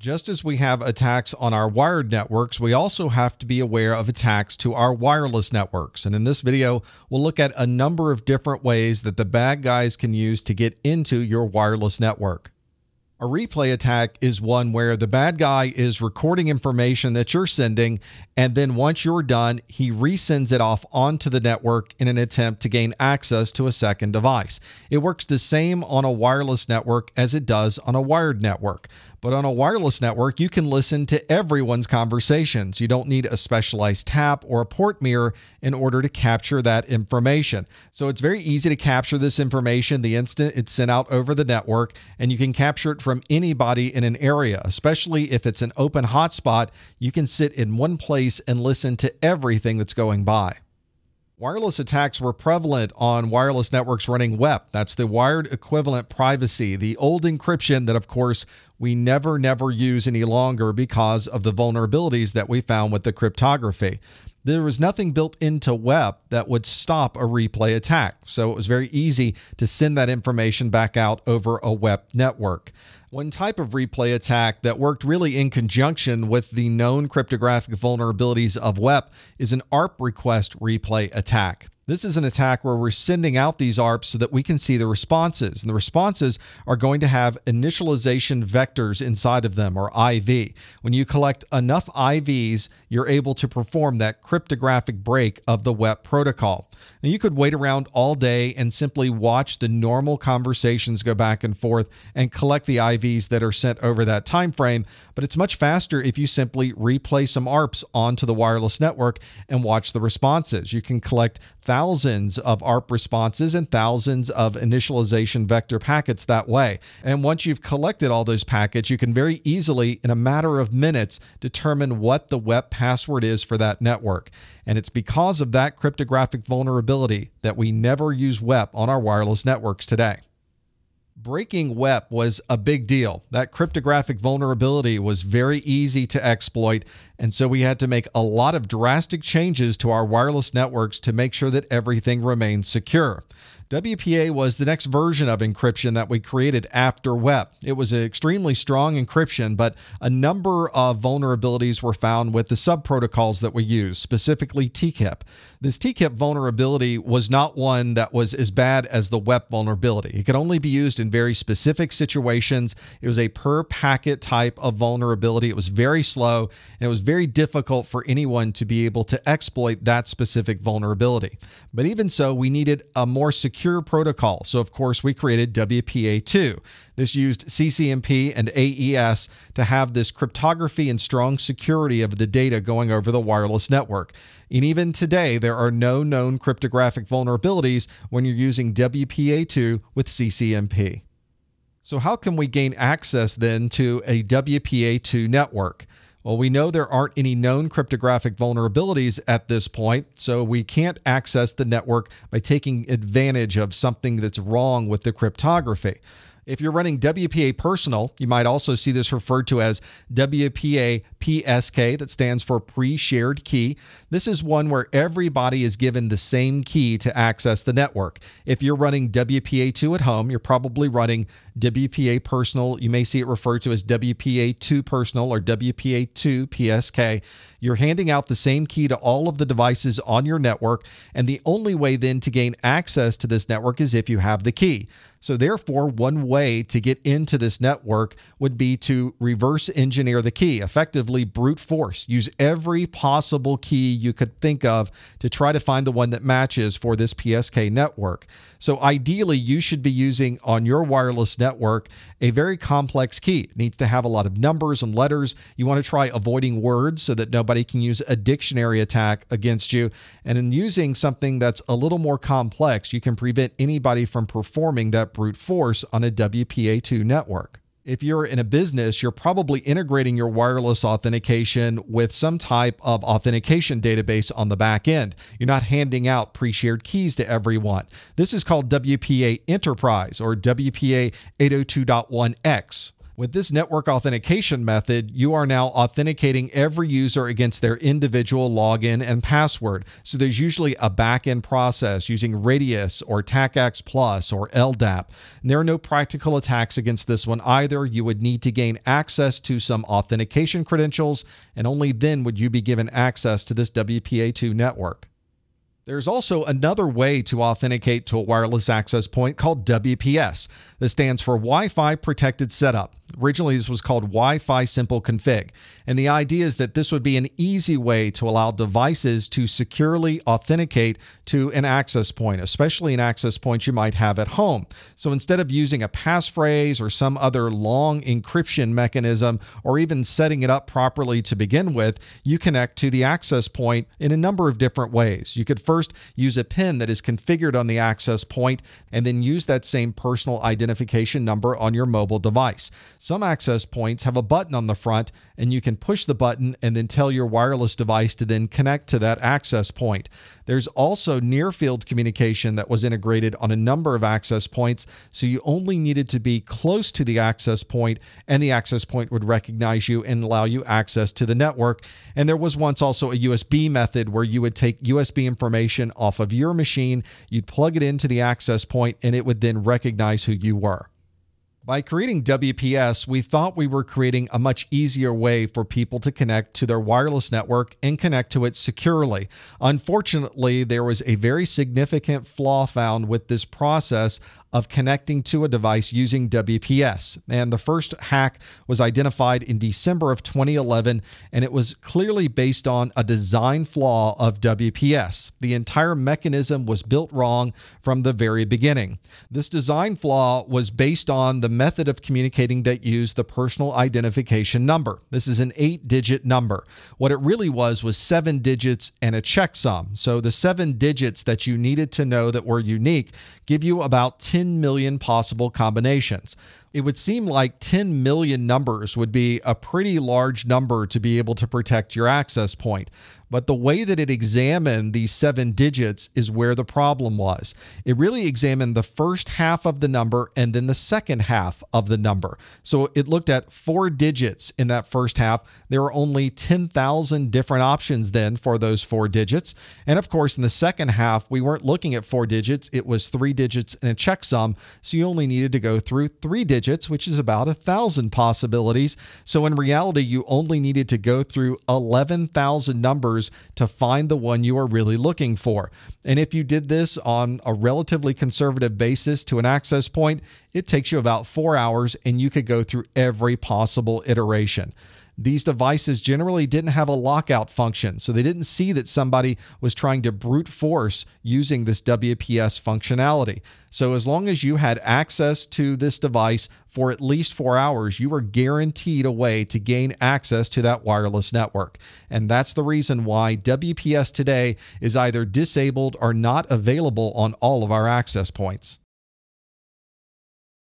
Just as we have attacks on our wired networks, we also have to be aware of attacks to our wireless networks. And in this video, we'll look at a number of different ways that the bad guys can use to get into your wireless network. A replay attack is one where the bad guy is recording information that you're sending, and then once you're done, he resends it off onto the network in an attempt to gain access to a second device. It works the same on a wireless network as it does on a wired network. But on a wireless network, you can listen to everyone's conversations. You don't need a specialized tap or a port mirror in order to capture that information. So it's very easy to capture this information the instant it's sent out over the network, and you can capture it from anybody in an area, especially if it's an open hotspot. You can sit in one place and listen to everything that's going by. Wireless attacks were prevalent on wireless networks running WEP. That's the wired equivalent privacy, the old encryption that, of course, we never, never use any longer because of the vulnerabilities that we found with the cryptography. There was nothing built into WEP that would stop a replay attack. So it was very easy to send that information back out over a WEP network. One type of replay attack that worked really in conjunction with the known cryptographic vulnerabilities of WEP is an ARP request replay attack. This is an attack where we're sending out these ARPs so that we can see the responses. And the responses are going to have initialization vectors inside of them, or IV. When you collect enough IVs, you're able to perform that cryptographic break of the WEP protocol. Now, you could wait around all day and simply watch the normal conversations go back and forth and collect the IVs that are sent over that time frame, but it's much faster if you simply replay some ARPs onto the wireless network and watch the responses. You can collect thousands of ARP responses and thousands of initialization vector packets that way. And once you've collected all those packets, you can very easily, in a matter of minutes, determine what the WEP password is for that network. And it's because of that cryptographic vulnerability that we never use WEP on our wireless networks today. Breaking WEP was a big deal. That cryptographic vulnerability was very easy to exploit, and so we had to make a lot of drastic changes to our wireless networks to make sure that everything remained secure. WPA was the next version of encryption that we created after WEP. It was an extremely strong encryption, but a number of vulnerabilities were found with the sub protocols that we use, specifically TKIP. This TKIP vulnerability was not one that was as bad as the WEP vulnerability. It could only be used in very specific situations. It was a per packet type of vulnerability. It was very slow, and it was very difficult for anyone to be able to exploit that specific vulnerability. But even so, we needed a more secure secure protocol. So, of course, we created WPA2. This used CCMP and AES to have this cryptography and strong security of the data going over the wireless network. And even today, there are no known cryptographic vulnerabilities when you're using WPA2 with CCMP. So, how can we gain access then to a WPA2 network? Well, we know there aren't any known cryptographic vulnerabilities at this point, so we can't access the network by taking advantage of something that's wrong with the cryptography. If you're running WPA Personal, you might also see this referred to as WPA PSK, that stands for pre shared key. This is one where everybody is given the same key to access the network. If you're running WPA2 at home, you're probably running WPA Personal. You may see it referred to as WPA2 Personal or WPA2 PSK. You're handing out the same key to all of the devices on your network, and the only way then to gain access to this network is if you have the key. So, therefore, one way to get into this network would be to reverse engineer the key, effectively brute force. Use every possible key you could think of to try to find the one that matches for this PSK network. So, ideally, you should be using on your wireless network a very complex key. It needs to have a lot of numbers and letters. You want to try avoiding words so that nobody can use a dictionary attack against you. And in using something that's a little more complex, you can prevent anybody from performing that brute force on a WPA2 network. If you're in a business, you're probably integrating your wireless authentication with some type of authentication database on the back end. You're not handing out pre shared keys to everyone. This is called WPA Enterprise or WPA 802.1x. With this network authentication method, you are now authenticating every user against their individual login and password. So there's usually a back-end process using Radius or TACACS Plus or LDAP. And there are no practical attacks against this one either. You would need to gain access to some authentication credentials, and only then would you be given access to this WPA2 network. There's also another way to authenticate to a wireless access point called WPS. This stands for Wi Fi Protected Setup. Originally, this was called Wi Fi Simple Config. And the idea is that this would be an easy way to allow devices to securely authenticate to an access point, especially an access point you might have at home. So instead of using a passphrase or some other long encryption mechanism, or even setting it up properly to begin with, you connect to the access point in a number of different ways. You could first use a PIN that is configured on the access point and then use that same personal identification number on your mobile device. Some access points have a button on the front, and you can push the button and then tell your wireless device to then connect to that access point. There's also near field communication that was integrated on a number of access points, so you only needed to be close to the access point, and the access point would recognize you and allow you access to the network. And there was once also a USB method where you would take USB information off of your machine, you'd plug it into the access point, and it would then recognize who you were. By creating WPS, we thought we were creating a much easier way for people to connect to their wireless network and connect to it securely. Unfortunately, there was a very significant flaw found with this process of connecting to a device using WPS. And the first hack was identified in December of 2011, and it was clearly based on a design flaw of WPS. The entire mechanism was built wrong from the very beginning. This design flaw was based on the method of communicating that used the personal identification number. This is an eight digit number. What it really was was seven digits and a checksum. So the seven digits that you needed to know that were unique give you about 10 million possible combinations it would seem like 10 million numbers would be a pretty large number to be able to protect your access point. But the way that it examined these seven digits is where the problem was. It really examined the first half of the number and then the second half of the number. So it looked at four digits in that first half. There were only 10,000 different options then for those four digits. And of course, in the second half, we weren't looking at four digits, it was three digits and a checksum. So you only needed to go through three digits digits, which is about a thousand possibilities. So in reality, you only needed to go through 11,000 numbers to find the one you are really looking for. And if you did this on a relatively conservative basis to an access point, it takes you about four hours and you could go through every possible iteration. These devices generally didn't have a lockout function, so they didn't see that somebody was trying to brute force using this WPS functionality. So, as long as you had access to this device for at least four hours, you were guaranteed a way to gain access to that wireless network. And that's the reason why WPS today is either disabled or not available on all of our access points.